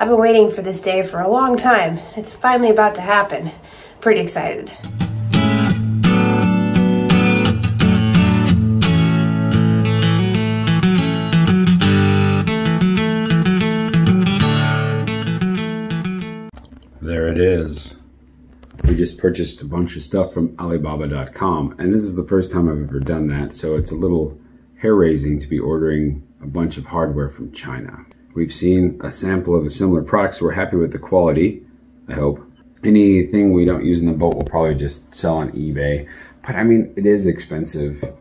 I've been waiting for this day for a long time. It's finally about to happen. Pretty excited. There it is. We just purchased a bunch of stuff from Alibaba.com, and this is the first time I've ever done that, so it's a little hair raising to be ordering a bunch of hardware from China. We've seen a sample of a similar product, so we're happy with the quality, I hope. Anything we don't use in the boat will probably just sell on eBay, but I mean, it is expensive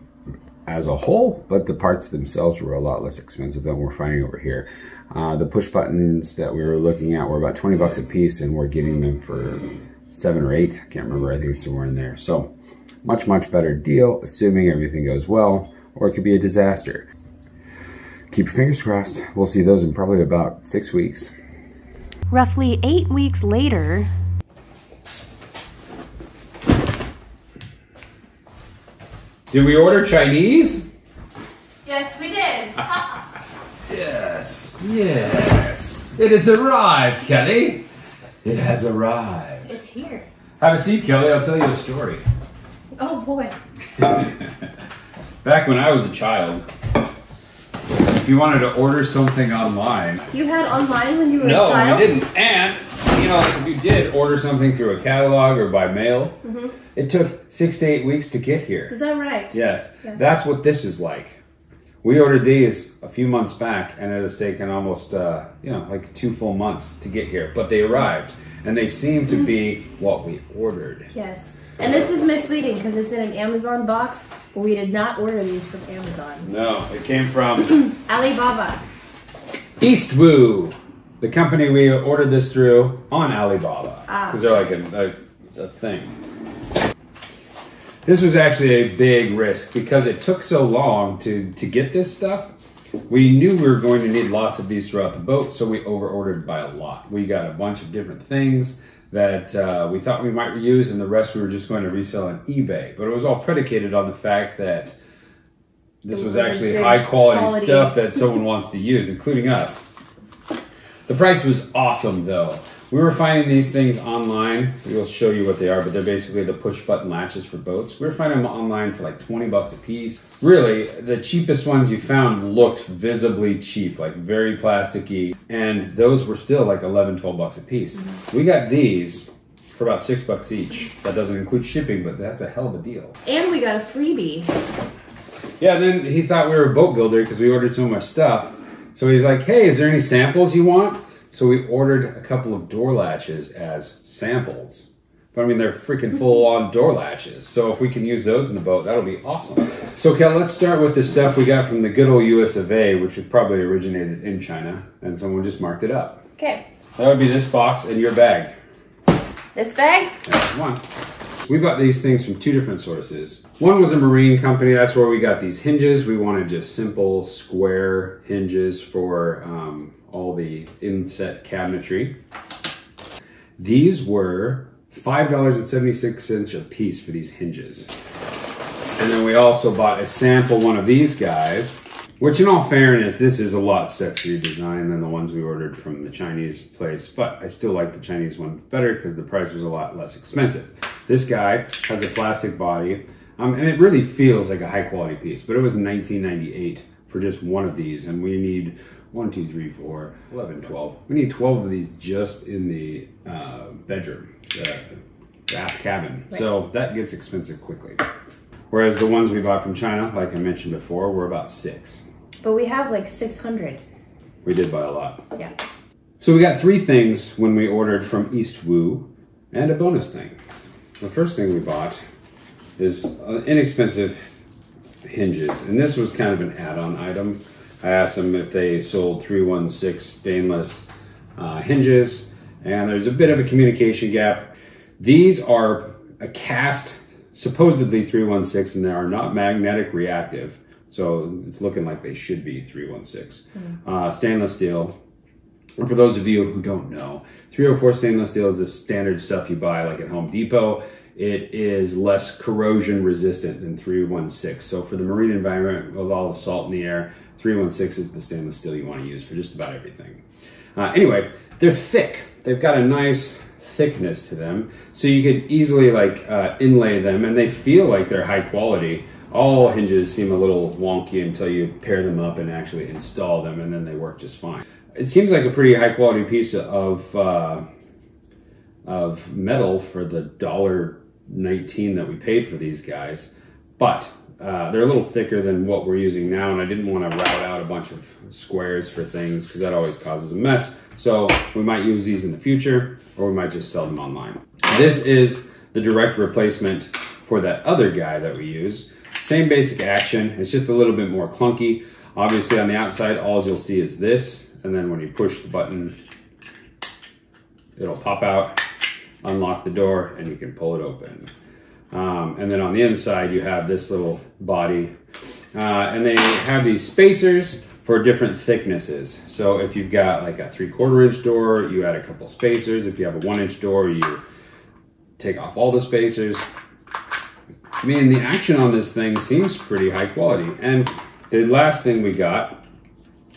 as a whole, but the parts themselves were a lot less expensive than we're finding over here. Uh, the push buttons that we were looking at were about 20 bucks a piece and we're getting them for seven or eight. I can't remember, I think it's somewhere in there. So much, much better deal, assuming everything goes well, or it could be a disaster. Keep your fingers crossed. We'll see those in probably about six weeks. Roughly eight weeks later, Did we order Chinese? Yes, we did. Yes, yes. It has arrived, Kelly. It has arrived. it's here. Have a seat, Kelly. I'll tell you a story. Oh boy. Back when I was a child, if you wanted to order something online, You had online when you were no, a child? we didn't. And you know, if you did order something through a catalog or by mail, it took six to eight weeks to get here. Is that right? Yes, Yeah. that's what this is like. We ordered these a few months back, and it has taken almost, uh, you know, like two full months to get here. But they arrived, and they seem to be what we ordered. Yes. And this is misleading because it's in an Amazon box, but we did not order these from Amazon. No, it came from Alibaba. Eastwoo, the company we ordered this through on Alibaba, Ah. because they're like a, a, a thing. This was actually a big risk because it took so long to, to get this stuff. We knew we were going to need lots of these throughout the boat, so we over ordered by a lot. We got a bunch of different things that uh, we thought we might reuse, and the rest we were just going to resell on eBay. But it was all predicated on the fact that this was was actually high quality, quality. stuff that someone wants to use, including us. The price was awesome though. We were finding these things online. We'll show you what they are, but they're basically the push button latches for boats. We were finding them online for like 20 bucks a piece. Really, the cheapest ones you found looked visibly cheap, like very plasticky, and those were still like 11, 12 bucks a piece. Mm-hmm. We got these for about six bucks each. That doesn't include shipping, but that's a hell of a deal. And we got a freebie. Yeah, then he thought we were a boat builder because we ordered so much stuff. So he's like, hey, is there any samples you want? So we ordered a couple of door latches as samples. But I mean, they're freaking full on door latches. So if we can use those in the boat, that'll be awesome. So, Kel, let's start with the stuff we got from the good old US of A, which was probably originated in China, and someone just marked it up. Okay. That would be this box and your bag. This bag? That's one. We bought these things from two different sources. One was a marine company. That's where we got these hinges. We wanted just simple square hinges for um, all the inset cabinetry. These were $5.76 a piece for these hinges. And then we also bought a sample one of these guys, which in all fairness, this is a lot sexier design than the ones we ordered from the Chinese place, but I still like the Chinese one better because the price was a lot less expensive. This guy has a plastic body, um, and it really feels like a high quality piece, but it was 1998 for just one of these, and we need one, two, three, four, 11, 12. We need 12 of these just in the uh, bedroom, the bath cabin. So that gets expensive quickly. Whereas the ones we bought from China, like I mentioned before, were about six. But we have like 600. We did buy a lot. Yeah. So we got three things when we ordered from Eastwoo and a bonus thing. The first thing we bought is uh, inexpensive hinges. And this was kind of an add-on item. I asked them if they sold 316 stainless uh, hinges and there's a bit of a communication gap. These are a cast, supposedly 316 and they are not magnetic reactive. So it's looking like they should be 316. Uh, stainless steel, and for those of you who don't know, 304 stainless steel is the standard stuff you buy like at Home Depot. It is less corrosion resistant than 316. So for the marine environment with all the salt in the air, 316 is the stainless steel you want to use for just about everything. Uh, anyway, they're thick. They've got a nice thickness to them, so you could easily like uh, inlay them, and they feel like they're high quality. All hinges seem a little wonky until you pair them up and actually install them, and then they work just fine. It seems like a pretty high quality piece of uh, of metal for the dollar 19 that we paid for these guys, but uh, they're a little thicker than what we're using now, and I didn't want to route out a bunch of squares for things because that always causes a mess. So we might use these in the future, or we might just sell them online. This is the direct replacement for that other guy that we use. Same basic action, it's just a little bit more clunky. Obviously on the outside, all you'll see is this, and then when you push the button, it'll pop out, unlock the door, and you can pull it open. Um, and then on the inside, you have this little body. Uh, and they have these spacers for different thicknesses. So if you've got like a three quarter inch door, you add a couple spacers. If you have a one inch door, you take off all the spacers. I mean, the action on this thing seems pretty high quality. And the last thing we got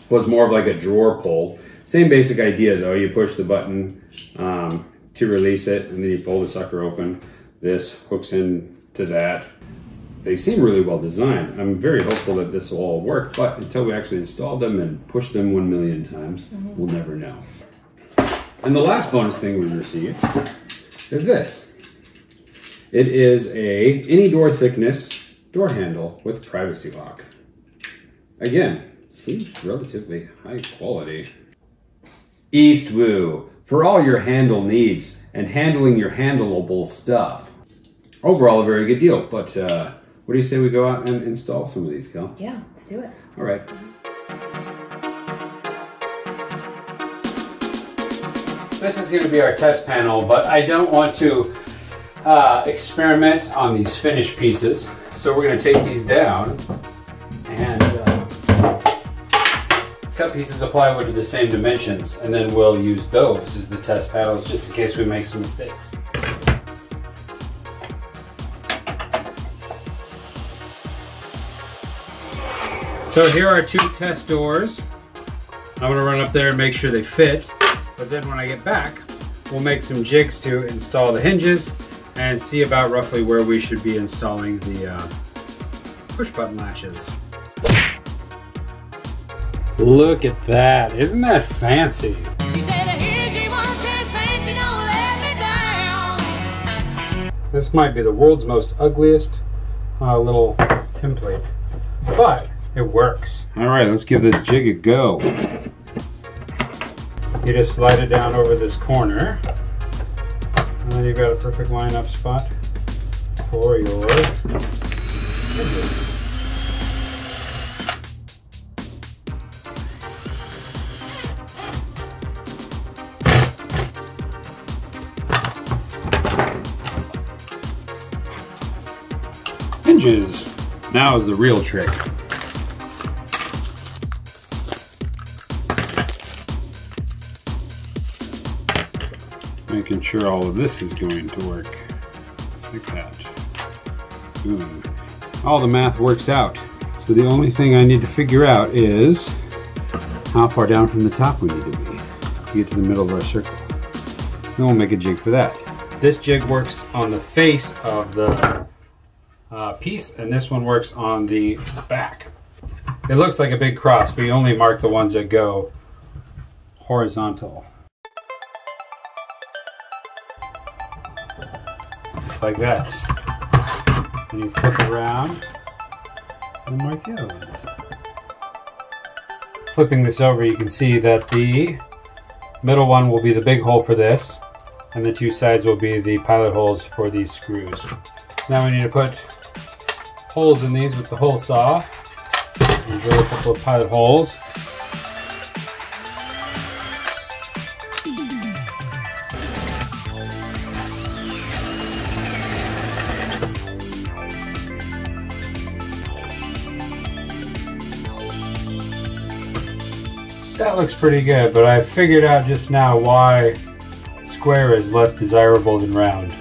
was more of like a drawer pull. Same basic idea though. You push the button um, to release it and then you pull the sucker open. This hooks into that. They seem really well designed. I'm very hopeful that this will all work, but until we actually install them and push them one million times, mm -hmm. we'll never know. And the last bonus thing we received is this. It is a any door thickness door handle with privacy lock. Again, seems relatively high quality. Eastwoo, for all your handle needs and handling your handleable stuff overall a very good deal. But uh, what do you say we go out and install some of these, Kel? Yeah, let's do it. All right. This is going to be our test panel, but I don't want to uh, experiment on these finished pieces. So we're going to take these down cut pieces of plywood to the same dimensions, and then we'll use those as the test panels just in case we make some mistakes. So here are two test doors. I'm gonna run up there and make sure they fit. But then when I get back, we'll make some jigs to install the hinges and see about roughly where we should be installing the uh, push button latches. Look at that, isn't that fancy? This might be the world's most ugliest uh, little template, but it works. All right, let's give this jig a go. You just slide it down over this corner. And then you've got a perfect line-up spot for your hinges. Now is the real trick. making sure all of this is going to work like that. Boom. All the math works out. So the only thing I need to figure out is how far down from the top we need to be to get to the middle of our circle. Then we'll make a jig for that. This jig works on the face of the uh, piece and this one works on the back. It looks like a big cross, but you only mark the ones that go horizontal. Just like that. And you flip around and mark the other ones. Flipping this over, you can see that the middle one will be the big hole for this, and the two sides will be the pilot holes for these screws. So now we need to put holes in these with the hole saw and drill a couple of pilot holes. That looks pretty good, but I figured out just now why square is less desirable than round.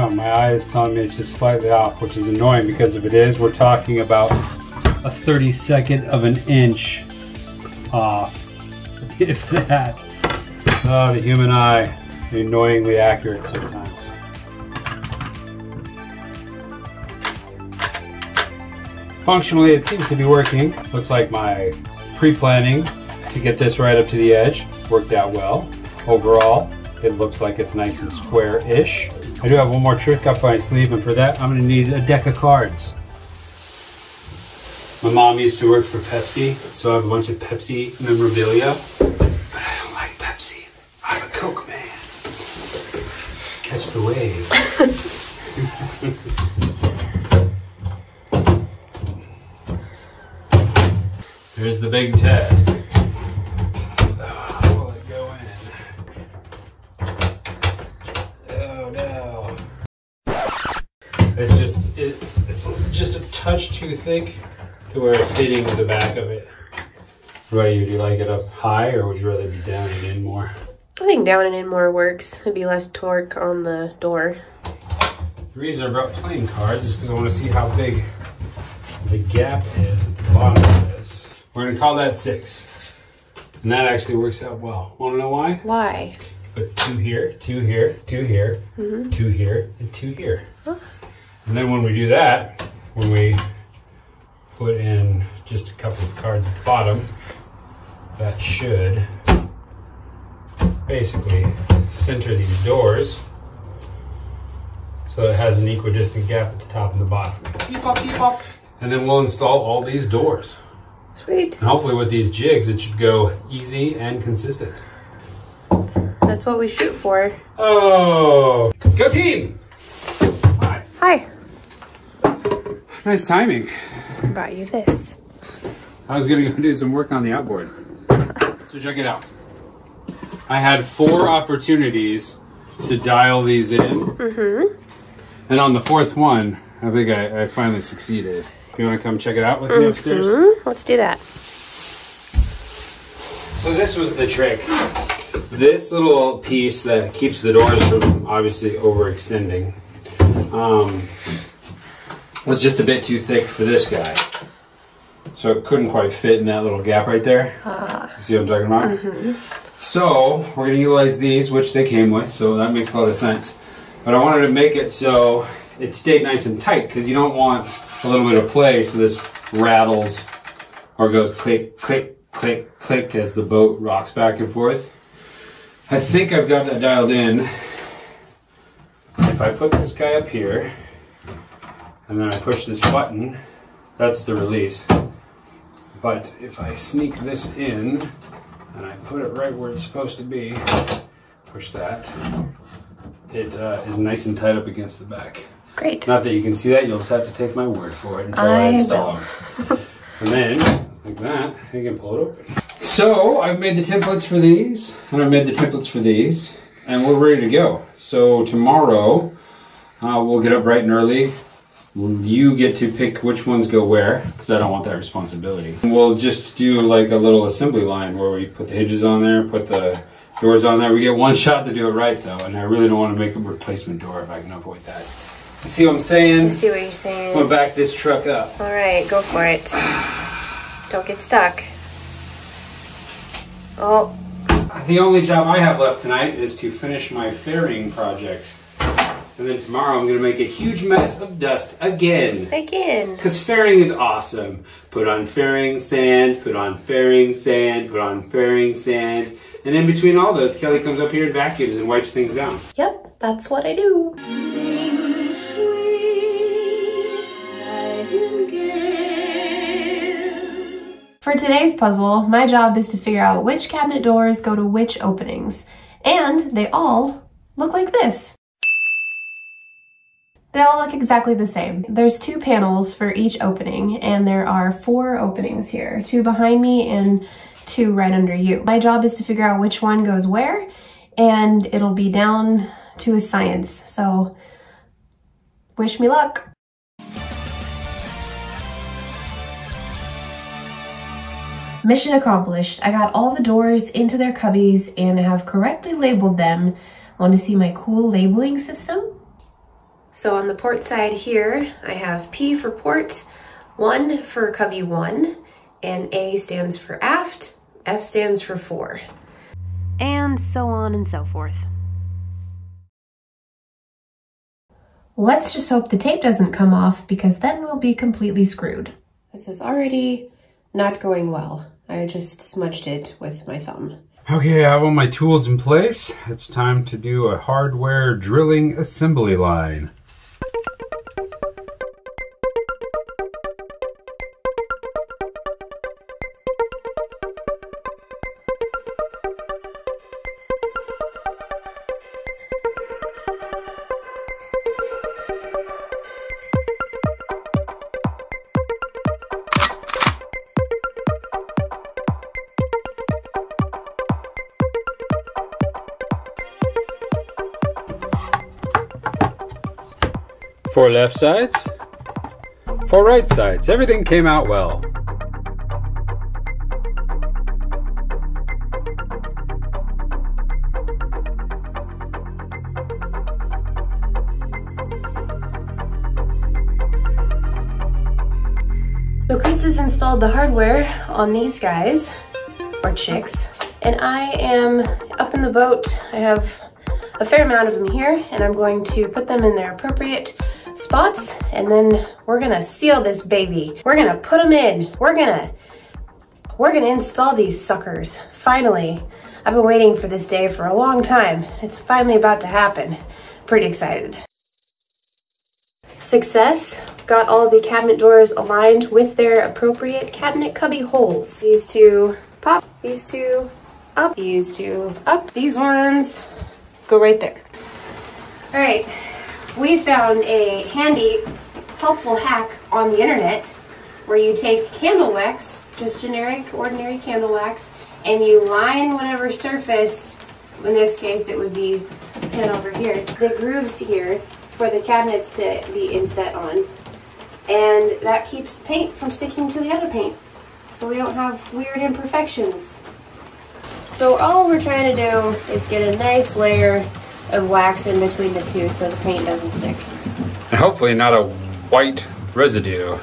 Know, my eye is telling me it's just slightly off, which is annoying because if it is, we're talking about a 32nd of an inch off. If that. Oh, the human eye, annoyingly accurate sometimes. Functionally, it seems to be working. Looks like my pre-planning to get this right up to the edge worked out well. Overall, it looks like it's nice and square-ish. I do have one more trick up my sleeve, and for that, I'm gonna need a deck of cards. My mom used to work for Pepsi, so I have a bunch of Pepsi memorabilia. But I don't like Pepsi. I'm a Coke man. Catch the wave. There's the big test. Touch too thick to where it's hitting the back of it. What about you? Do you like it up high or would you rather be down and in more? I think down and in more works. It'd be less torque on the door. The reason I brought playing cards is because I want to see how big the gap is at the bottom of this. We're going to call that six. And that actually works out well. Want to know why? Why? Put two here, two here, two here, mm-hmm. two here, and two here. And then when we do that, when we put in just a couple of cards at the bottom, that should basically center these doors so it has an equidistant gap at the top and the bottom. Beep up, beep up. And then we'll install all these doors. Sweet. And hopefully with these jigs, it should go easy and consistent. That's what we shoot for. Oh, go team! Hi. Hi. Nice timing. Brought you this. I was gonna go do some work on the outboard. So check it out. I had four opportunities to dial these in. Mm-hmm. And on the fourth one, I think I, I finally succeeded. You wanna come check it out with me upstairs? hmm Let's do that. So this was the trick. This little piece that keeps the doors from obviously overextending um, was just a bit too thick for this guy. So it couldn't quite fit in that little gap right there. Ah. See what I'm talking about? Mm-hmm. So we're going to utilize these, which they came with, so that makes a lot of sense. But I wanted to make it so it stayed nice and tight because you don't want a little bit of play so this rattles or goes click, click, click, click as the boat rocks back and forth. I think I've got that dialed in. If I put this guy up here and then I push this button, that's the release. But if I sneak this in and I put it right where it's supposed to be, push that, it uh, is nice and tight up against the back. Great. Not that you can see that, you'll just have to take my word for it until I, I install them. and then, like that, you can pull it open. So, I've made the templates for these, and I've made the templates for these, and we're ready to go. So, tomorrow, uh, we'll get up bright and early. You get to pick which ones go where, because I don't want that responsibility. We'll just do like a little assembly line where we put the hinges on there, put the doors on there. We get one shot to do it right, though, and I really don't want to make a replacement door if I can avoid that. You see what I'm saying? I see what you're I'm saying. gonna back this truck up. All right, go for it. Don't get stuck. Oh, The only job I have left tonight is to finish my fairing project. And then tomorrow I'm gonna make a huge mess of dust again. again. Because fairing is awesome. Put on fairing sand, put on fairing sand, put on fairing sand. And in between all those, Kelly comes up here and vacuums and wipes things down. Yep, that's what I do. For today's puzzle, my job is to figure out which cabinet doors go to which openings. And they all look like this. They all look exactly the same. There's two panels for each opening, and there are four openings here. Two behind me and two right under you. My job is to figure out which one goes where, and it'll be down to a science. So, wish me luck. Mission accomplished. I got all the doors into their cubbies and have correctly labeled them. Want to see my cool labeling system? So on the port side here, I have P for port, one for cubby one, and A stands for aft, F stands for fore. And so on and so forth. Let's just hope the tape doesn't come off because then we'll be completely screwed. This is already not going well. I just smudged it with my thumb. Okay, I have all my tools in place. It's time to do a hardware drilling assembly line. Four left sides, four right sides. Everything came out well. So Chris has installed the hardware on these guys, or chicks, and I am up in the boat. I have a fair amount of them here, and I'm going to put them in their appropriate spots, and then we're gonna seal this baby. We're gonna put them in. We're gonna, we're gonna install these suckers. Finally, I've been waiting for this day for a long time. It's finally about to happen. Pretty excited. Success. Got all the cabinet doors aligned with their appropriate cabinet cubby holes. These two pop, these two up, these two up, these ones go right there. All right, we found a handy, helpful hack on the internet where you take candle wax, just generic, ordinary candle wax, and you line whatever surface, in this case it would be the pan over here, the grooves here for the cabinets to be inset on. And that keeps paint from sticking to the other paint. So we don't have weird imperfections. So all we're trying to do is get a nice layer of wax in between the two so the paint doesn't stick. And hopefully not a white residue.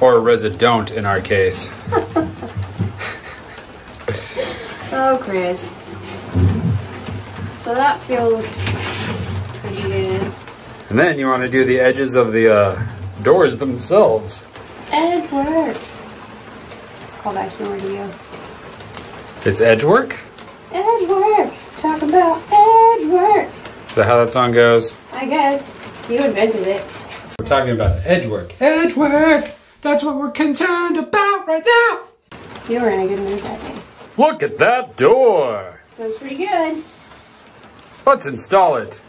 Or a residont in our case. Oh, Chris. So that feels pretty good. And then you want to do the edges of the uh, doors themselves. Edge work. Let's call back humor to you. It's edge work? Edge work. Talk about edge work. Is that how that song goes? I guess you invented it. We're talking about edge work. Edge work! That's what we're concerned about right now! You were in a good mood that day. Look at that door! Feels pretty good. Let's install it.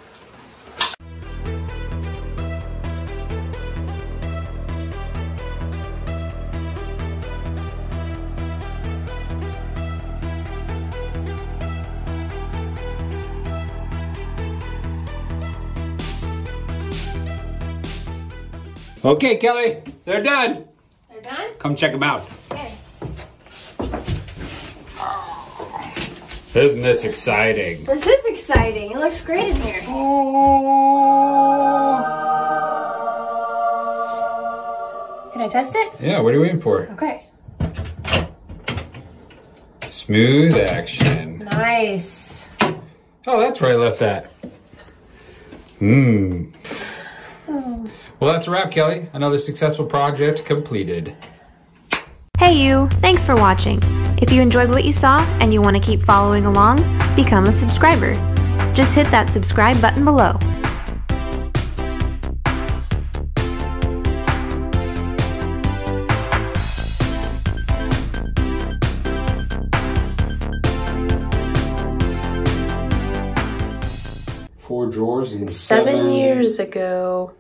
Okay, Kelly, they're done. They're done? Come check them out. Okay. Isn't this exciting? This is exciting. It looks great in here. Can I test it? Yeah, what are you waiting for? Okay. Smooth action. Nice. Oh, that's where I left that. Mmm. Well, that's a wrap, Kelly. Another successful project completed. Hey you, thanks for watching. If you enjoyed what you saw and you want to keep following along, become a subscriber. Just hit that subscribe button below. Four drawers and Seven years ago.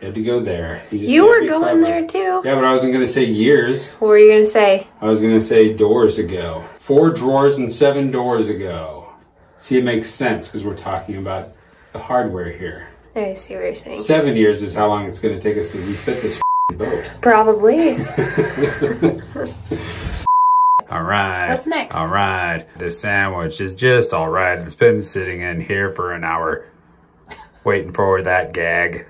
You had to go there. just You were going clever. there too. Yeah, but I wasn't going to say years. What were you gonna say? I was going to say doors ago. Four drawers and seven doors ago. See, it makes sense because we're talking about the hardware here. I see what you're saying. Seven years is how long it's going to take us to refit this boat. Probably. All right. What's next? All right. The sandwich is just all right. It's been sitting in here for an hour, waiting for that gag.